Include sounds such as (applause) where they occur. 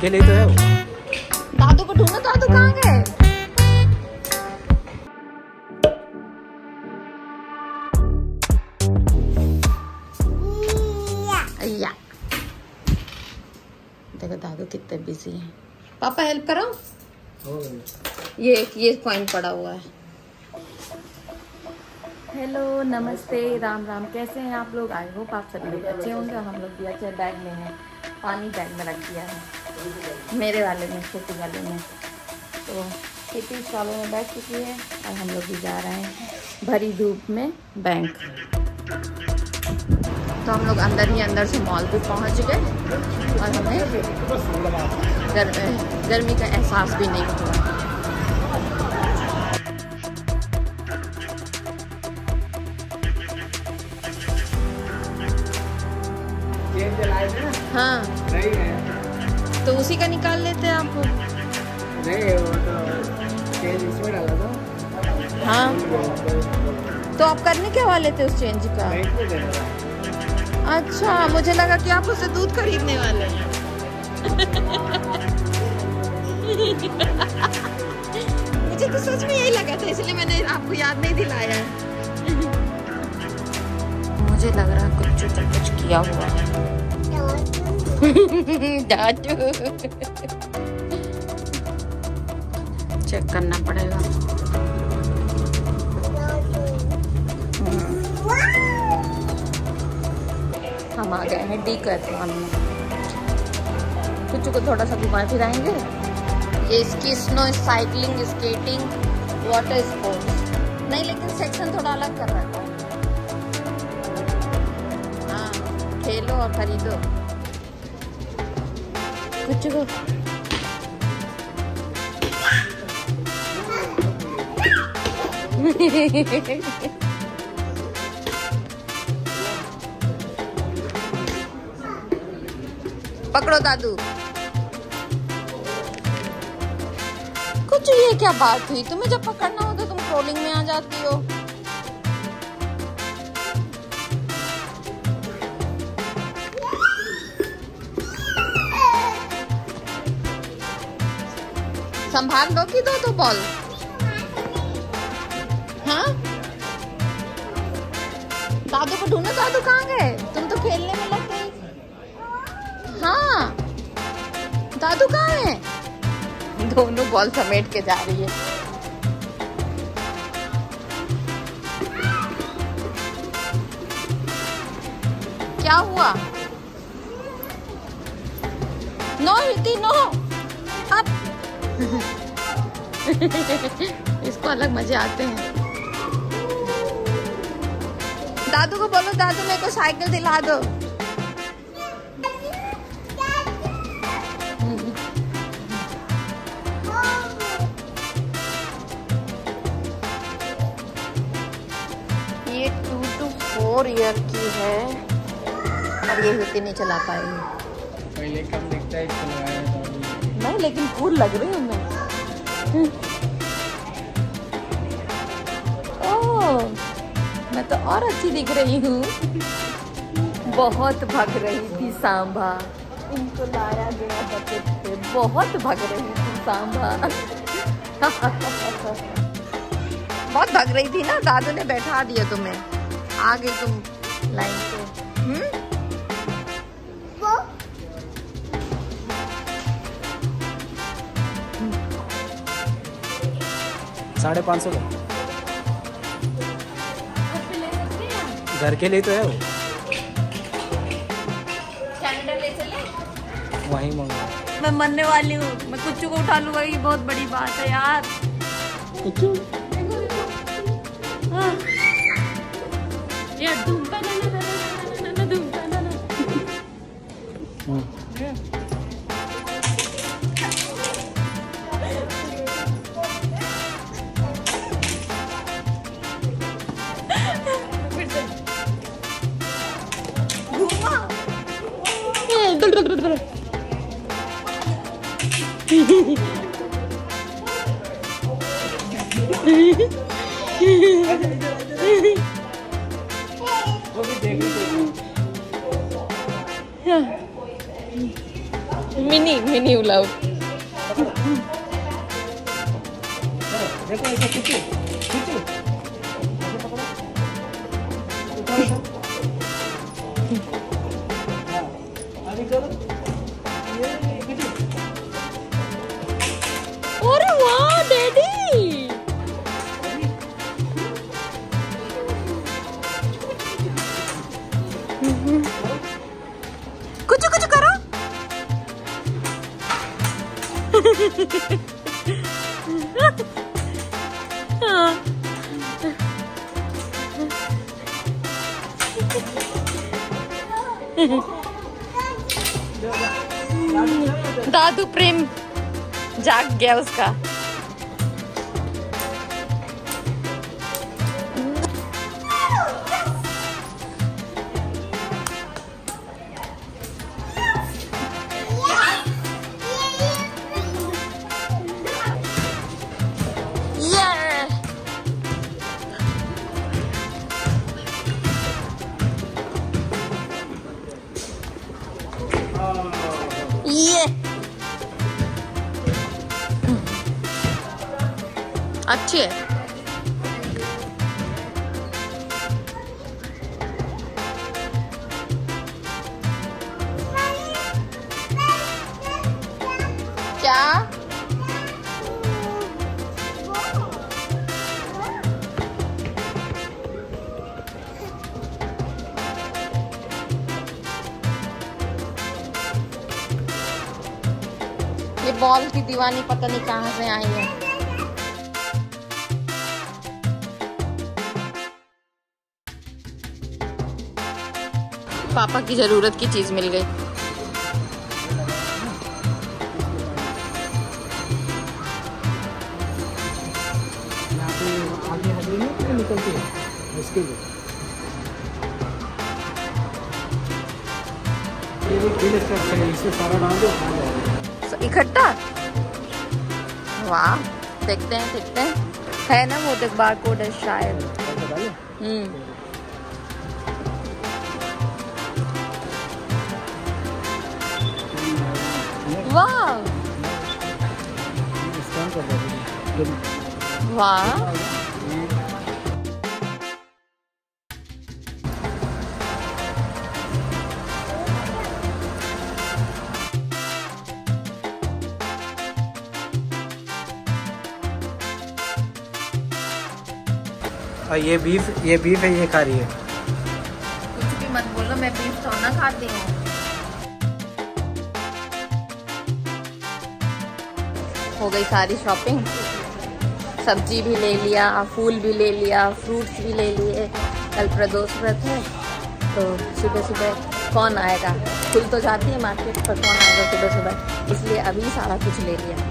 के लिए तो है वो। दादू को ढूंढो दादू कहाँ गए? देखो दादू कितने बिज़ी हैं। पापा हेल्प करो। ये ये कॉइन पड़ा हुआ है। हेलो नमस्ते राम राम। कैसे हैं आप लोग? आई होप आप सभी लोग अच्छे होंगे हम लोग भी अच्छे बैग में हैं। पानी बैग में रख दिया है। मेरे वाले में छोटी वाले में। तो खेती स्टॉलों में बैठ चुकी है और हम लोग भी जा रहे हैं भरी धूप में बैंक। तो हम लोग अंदर ही अंदर से मॉल पे पहुँच गए और हमें गर, गर्मी का एहसास भी नहीं हुआ। है। तो उसी का निकाल लेते हैं आपको नहीं वो तो चेन इसमें डाला था हाँ तो आप करने क्या वाले थे उस चेंज का अच्छा मुझे लगा कि आप उससे दूध खरीदने वाले हैं मुझे तो सच में यही लगा था इसलिए मैंने आपको याद नहीं दिलाया मुझे लग रहा है कुछ तो कुछ किया हुआ है दादू चेक करना पड़ेगा। हम आ गए हैं डी कैथलॉन में। कुछ को थोड़ा सा घुमा फिराएँगे ये इसकी snow cycling skating water sports नहीं लेकिन सेक्शन थोड़ा अलग कर रहा है। हाँ खेलो और खरीदो। कुछ को पकड़ो दादू। कुछ ये क्या बात हुई? तुम्हें जब पकड़ना हो तो तुम ट्रोलिंग में आ जाती हो। संभाल लो कि दो तो बॉल। हाँ? दादू को ढूंढो, दादू कहाँ गए? तुम तो खेलने में लग गई। हाँ। दादू कहाँ है? दोनों बॉल समेट के जा रही है। क्या हुआ? नो रिति नो। (laughs) इसको अलग मज़े आते हैं। दादू को बोलो दादू मेरे को साइकिल दिला दो। ये टू टू फोर ईयर की है और ये हिती नहीं चला पाएगी पहले कम दिखता है। नहीं लेकिन कूल लग रही हूँ मैं तो और अच्छी दिख रही हूँ। बहुत भग रही थी सांभा। इनको लाया गया बकेट पे। बहुत भग रही थी सांभा। बहुत भग रही थी ना, दादू ने बैठा दिया तुम्हें। आ गई तुम लाइन पे। हम्म? साढ़े पाँच सौ का। घर के लिए तो है वो। वहीं मंगा। मैं मरने वाली हूँ। मैं कुछ को उठा लूँगा ये बहुत बड़ी बात है यार। हाँ। यार धूम मिनी मिनी उलाऊ देखो ऐसे खींचो खींचो। अरे वाह डैडी कुछ कुछ करो दादू प्रेम जाग गया उसका। ये। अच्छी है। क्या? ये बॉल की दीवानी पता नहीं कहाँ से आई है। पापा की ज़रूरत की चीज़ मिल गई। तो निकलती है उसके लिए ये भी है इससे सारा डाल दो स- इकट्ठा? वाह, देखते हैं देखते हैं। है ना वो देख बार कोड है शायद। हम्म। वाह। वाह। और ये बीफ ये बीफ है, ये खा रही है। कुछ भी मत बोलो, मैं बीफ तो ना खाती हूँ। हो गई सारी शॉपिंग सब्ज़ी भी ले लिया, फूल भी ले लिया फ्रूट्स भी ले लिए। कल प्रदोष व्रत है तो सुबह सुबह कौन आएगा? खुल तो जाती है मार्केट पर कौन आएगा सुबह सुबह इसलिए अभी सारा कुछ ले लिया।